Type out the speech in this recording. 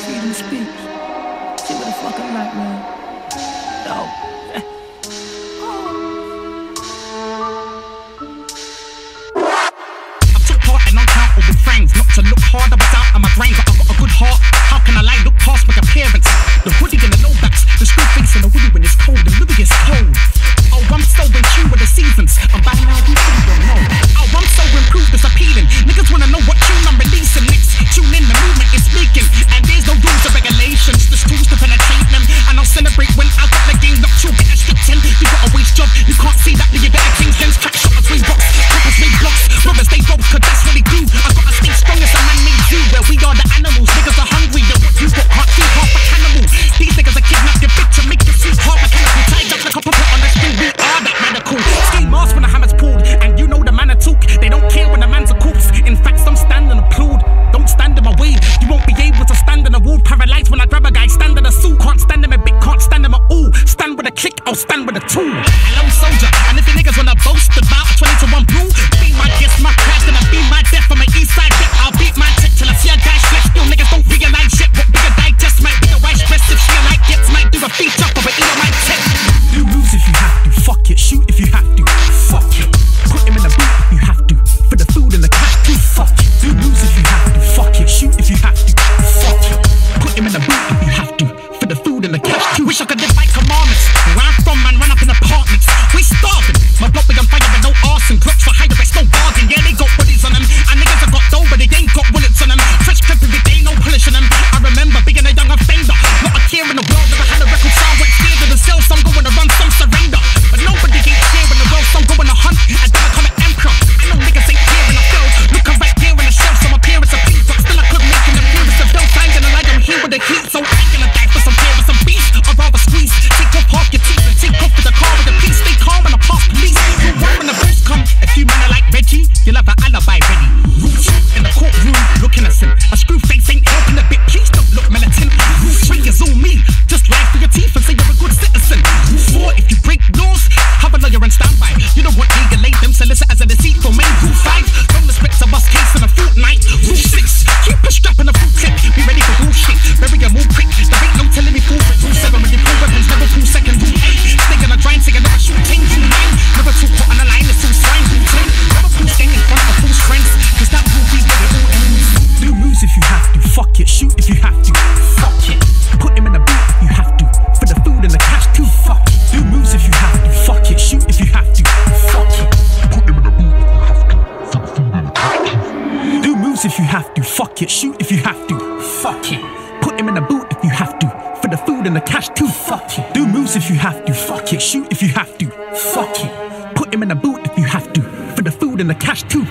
Freedom speaks. See what the fuck I'm like, man. Yo. with a tool. And soldier, and if you niggas wanna boast about 20 to 1 blue, be my guest, my crash, then I be my death. I'm an east side I'll beat my tech till I see a guy flex, up in a fruit tip. Fuck it, shoot if you have to. Fuck it. Put him in a boot if you have to. For the food and the cash too. Fuck it. Do moves if you have to. Fuck it, shoot if you have to. Fuck it. Put him in a boot if you have to. For the food and the cash too.